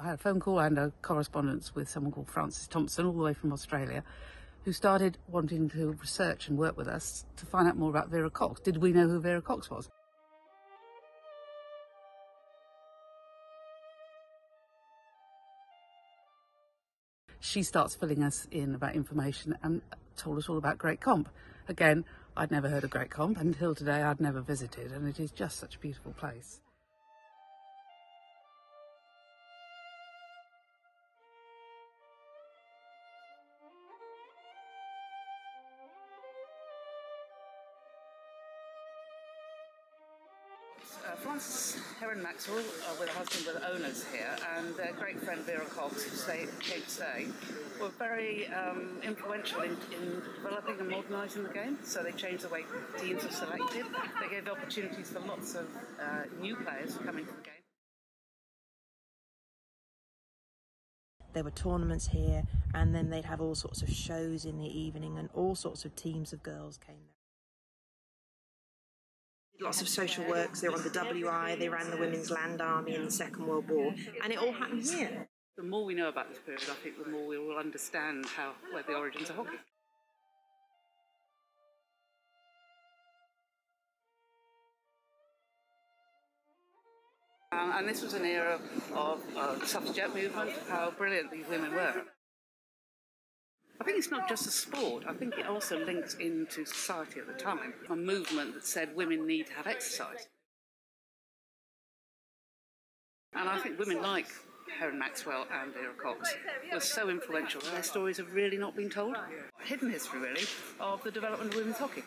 I had a phone call and a correspondence with someone called Frances Thompson, all the way from Australia, who started wanting to research and work with us to find out more about Vera Cox. Did we know who Vera Cox was? She starts filling us in about information and told us all about Great Comp. Again, I'd never heard of Great Comp until today. I'd never visited, and it is just such a beautiful place. Uh, Heron Maxwell, uh, with her husband, were the owners here, and their great friend Vera Cox, who stay, came to stay, were very um, influential in, in, developing and modernising the game. So they changed the way teams are selected. They gave opportunities for lots of uh, new players coming to the game. There were tournaments here, and then they'd have all sorts of shows in the evening, and all sorts of teams of girls came there lots of social works. They were on the WI, they ran the Women's Land Army in the Second World War, and it all happened here. The more we know about this period, I think the more we will understand how where the origins of hockey. Um, and this was an era of uh, suffragette movement, how brilliant these women were. Think it's not just a sport. I think it also links into society at the time. A movement that said women need to have exercise. And I think women like Heron Maxwell and Vera Cox were so influential their stories have really not been told. Hidden history, really, of the development of women's hockey.